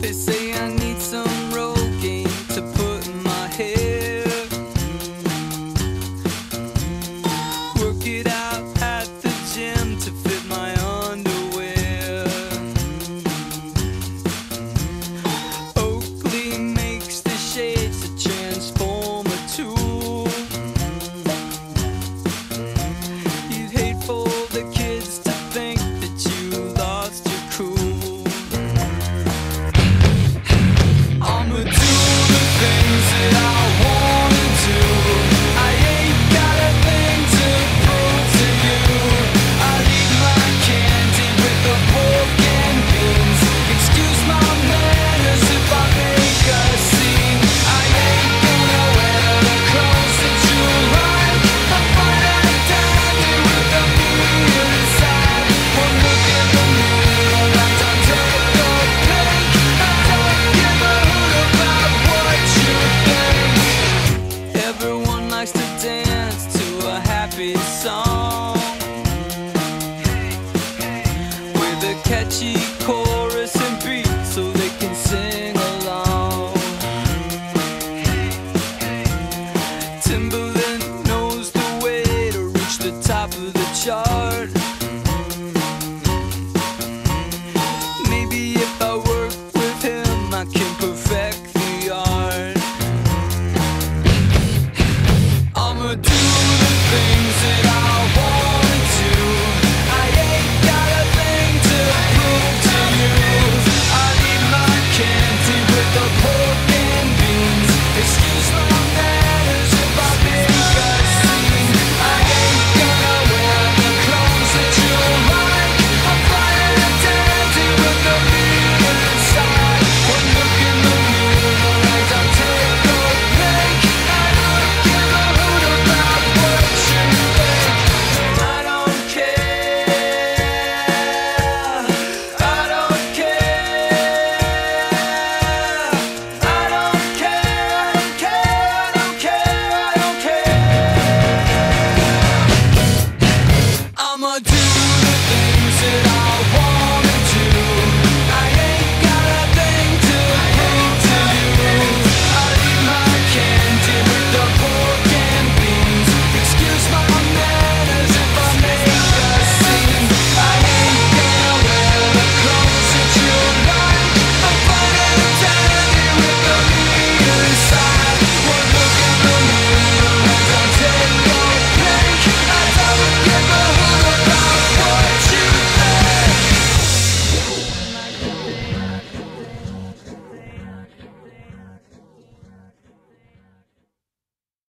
They say stupid song with a catchy chorus and beat so they can sing along. Timbaland knows the way to reach the top of the chart. Maybe if I work with him, I can perfect the art. I'ma do things that I